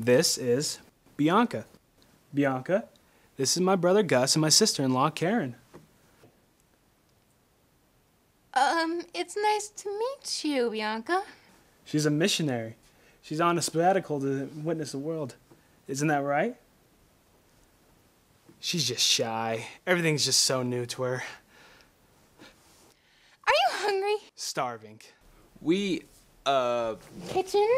This is Bianca. Bianca, this is my brother Gus and my sister-in-law Karen. Um, it's nice to meet you, Bianca. She's a missionary. She's on a sabbatical to witness the world. Isn't that right? She's just shy. Everything's just so new to her. Are you hungry? Starving. We, uh, Kitchen?